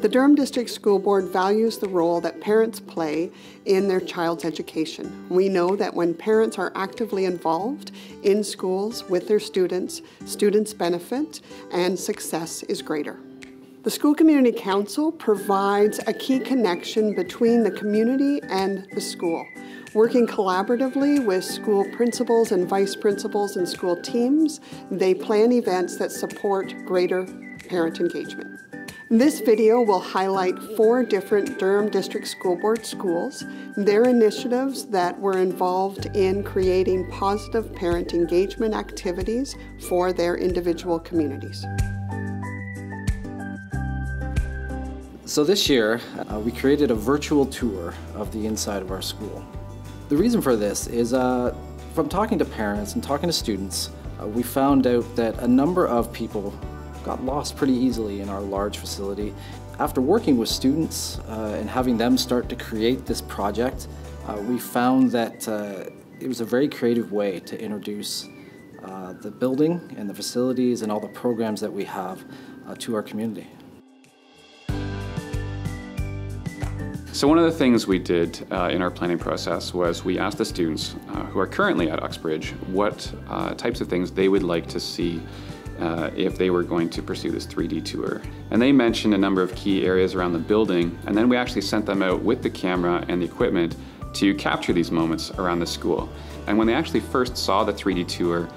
The Durham District School Board values the role that parents play in their child's education. We know that when parents are actively involved in schools with their students, students benefit and success is greater. The School Community Council provides a key connection between the community and the school. Working collaboratively with school principals and vice principals and school teams, they plan events that support greater parent engagement. This video will highlight four different Durham District School Board schools, their initiatives that were involved in creating positive parent engagement activities for their individual communities. So this year, uh, we created a virtual tour of the inside of our school. The reason for this is uh, from talking to parents and talking to students, uh, we found out that a number of people got lost pretty easily in our large facility. After working with students uh, and having them start to create this project, uh, we found that uh, it was a very creative way to introduce uh, the building and the facilities and all the programs that we have uh, to our community. So one of the things we did uh, in our planning process was we asked the students uh, who are currently at Uxbridge what uh, types of things they would like to see uh, if they were going to pursue this 3D tour. And they mentioned a number of key areas around the building, and then we actually sent them out with the camera and the equipment to capture these moments around the school. And when they actually first saw the 3D tour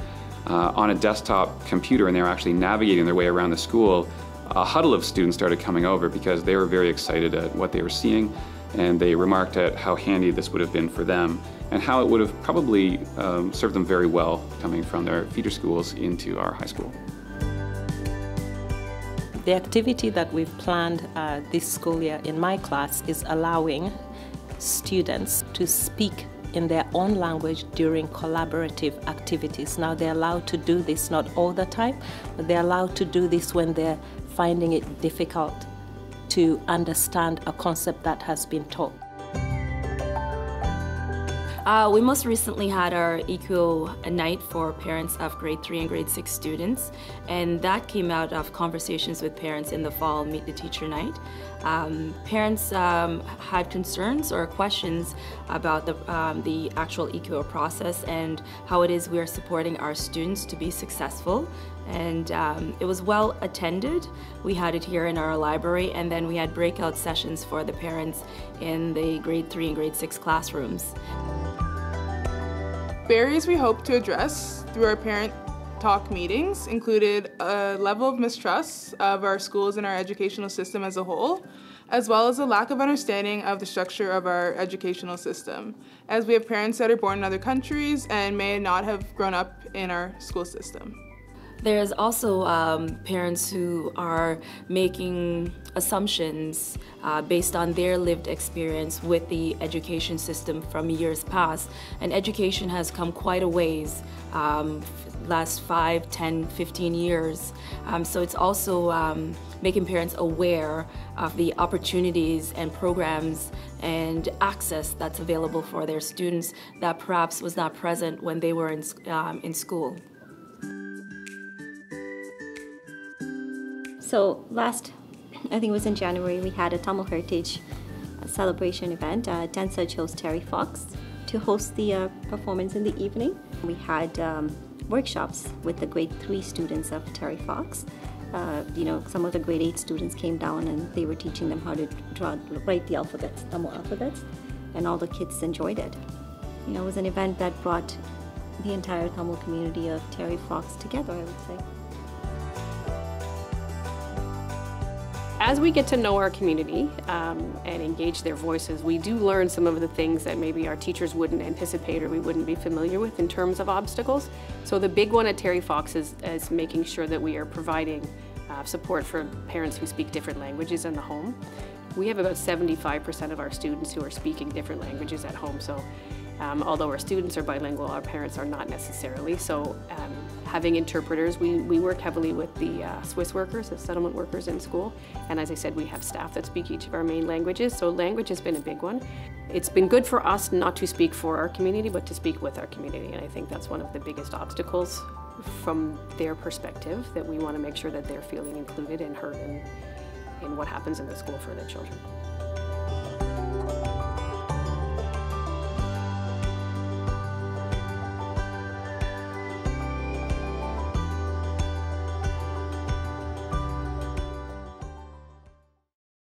uh, on a desktop computer and they were actually navigating their way around the school, a huddle of students started coming over because they were very excited at what they were seeing and they remarked at how handy this would have been for them and how it would have probably um, served them very well coming from their feeder schools into our high school. The activity that we've planned uh, this school year in my class is allowing students to speak in their own language during collaborative activities. Now they're allowed to do this not all the time, but they're allowed to do this when they're finding it difficult to understand a concept that has been taught. Uh, we most recently had our EQAO night for parents of grade 3 and grade 6 students, and that came out of conversations with parents in the fall Meet the Teacher night. Um, parents um, had concerns or questions about the, um, the actual EQAO process and how it is we are supporting our students to be successful. And um, it was well attended. We had it here in our library, and then we had breakout sessions for the parents in the grade 3 and grade 6 classrooms. Barriers we hope to address through our parent talk meetings included a level of mistrust of our schools and our educational system as a whole, as well as a lack of understanding of the structure of our educational system, as we have parents that are born in other countries and may not have grown up in our school system. There's also um, parents who are making assumptions uh, based on their lived experience with the education system from years past. And education has come quite a ways um, last 5, 10, 15 years. Um, so it's also um, making parents aware of the opportunities and programs and access that's available for their students that perhaps was not present when they were in, um, in school. So last, I think it was in January, we had a Tamil Heritage celebration event. Uh, Densa chose Terry Fox to host the uh, performance in the evening. We had um, workshops with the grade three students of Terry Fox. Uh, you know, some of the grade eight students came down and they were teaching them how to draw, write the alphabets, Tamil alphabets, and all the kids enjoyed it. You know, it was an event that brought the entire Tamil community of Terry Fox together, I would say. As we get to know our community um, and engage their voices, we do learn some of the things that maybe our teachers wouldn't anticipate or we wouldn't be familiar with in terms of obstacles. So the big one at Terry Fox is, is making sure that we are providing uh, support for parents who speak different languages in the home. We have about 75% of our students who are speaking different languages at home. So um, although our students are bilingual, our parents are not necessarily. So um, having interpreters, we, we work heavily with the uh, SWIS workers, the settlement workers in school. And as I said, we have staff that speak each of our main languages. So language has been a big one. It's been good for us not to speak for our community, but to speak with our community. And I think that's one of the biggest obstacles from their perspective, that we want to make sure that they're feeling included and heard in, in what happens in the school for their children.